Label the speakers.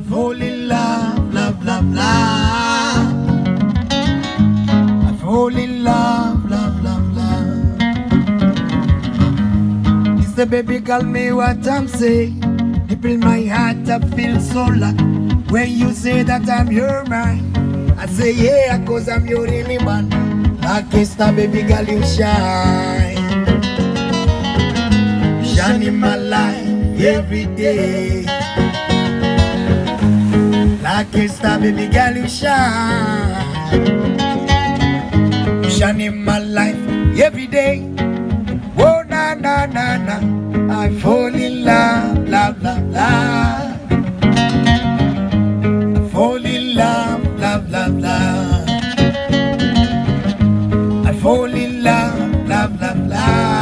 Speaker 1: I fall in love, love, love, love. I fall in love, love, love, love. It's the baby girl me what I'm saying. Deep in my heart I feel so lucky when you say that I'm your man. I say yeah, cause I'm your only man. Like a star, baby girl, you shine. Shine in my life every day. Akista baby girl you shine. You shine in my life every day. Oh na na na na. I fall in love, love, love, love. I fall in love, love, love, love. I fall in love, love, love, love.